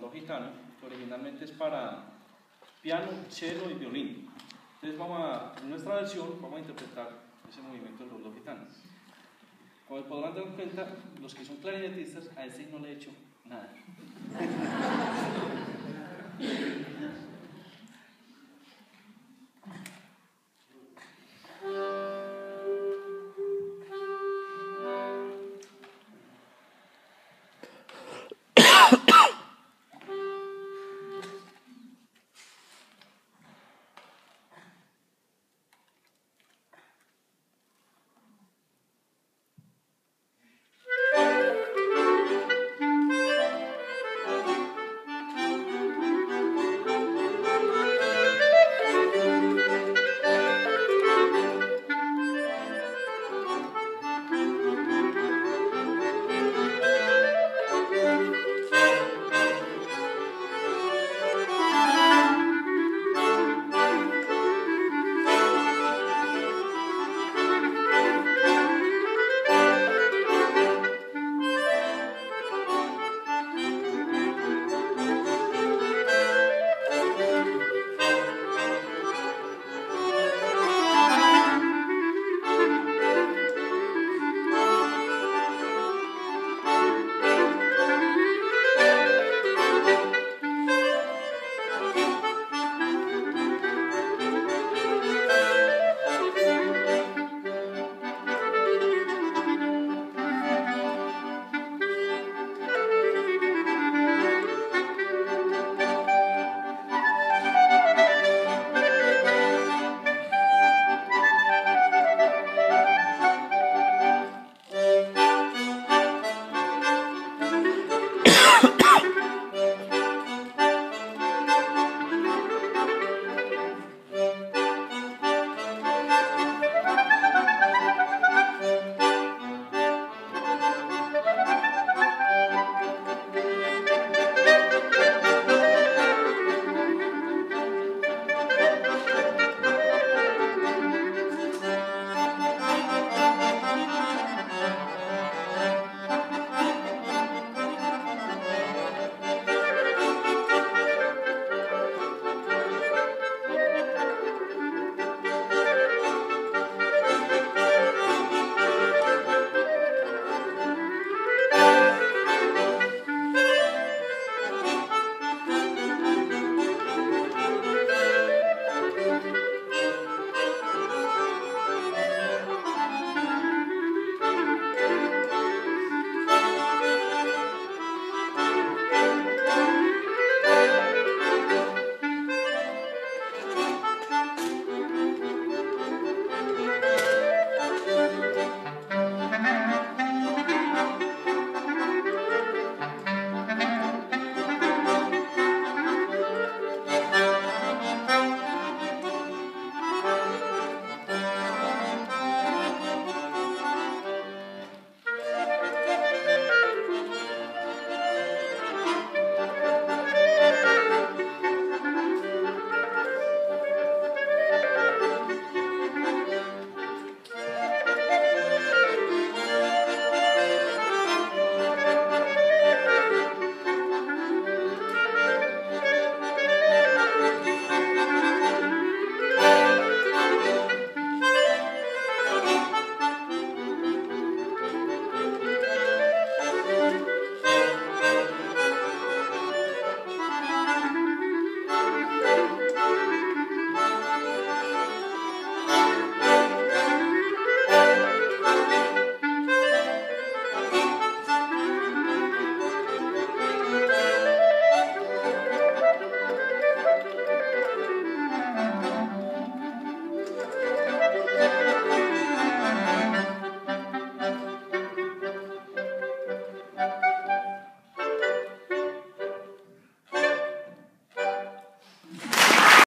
rondo gitano, que originalmente es para piano, cello y violín. Entonces vamos a, en nuestra versión, vamos a interpretar ese movimiento del rondo gitano. Como podrán dar cuenta, los que son clarinetistas, a ese no le he hecho nada.